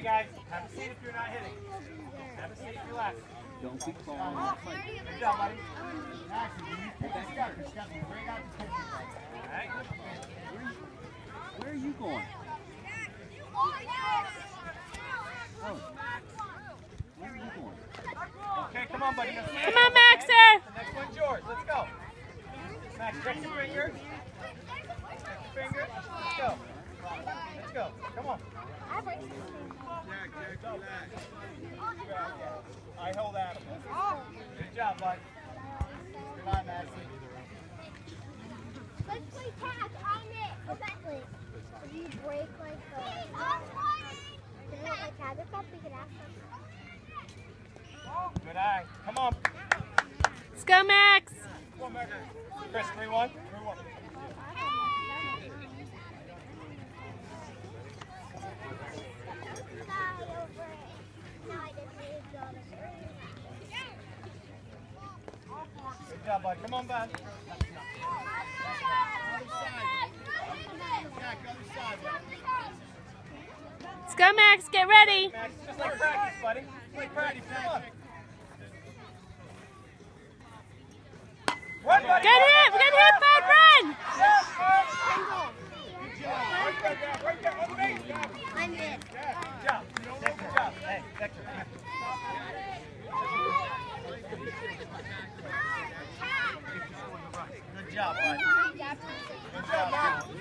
Okay, guys, have a seat if you're not hitting. Have a seat, if you're relax. Don't be clawing. Good job, buddy. Max, you pick that stuff. It's got some great out to pick Alright. Where are you going? Oh. Where are you going? Okay, come on, buddy. Come on, Maxer. The next one's yours. Let's go. Max, stretch your finger. Stretch your finger. Let's go. Let's go. Come on. I hold Adam. Good job, bud. Come on, Maxie. Let's play tag on it. Exactly. If you break like the. Can I like tag or something? We can ask them. Good eye. Come on. Let's go, Max. One more. Chris, 3 1. Job, bud. Come on, bud. Let's go, Max. Get ready. Max, just like practice, buddy. It's like practice. Come on. Run, buddy. Good hit. Good hit, bud. Run. Yes, bud. Good job. Right there, Right there. On the base, I'm in. Good job. Good job. Hey, Dexter. job, bud. Good job, Mom.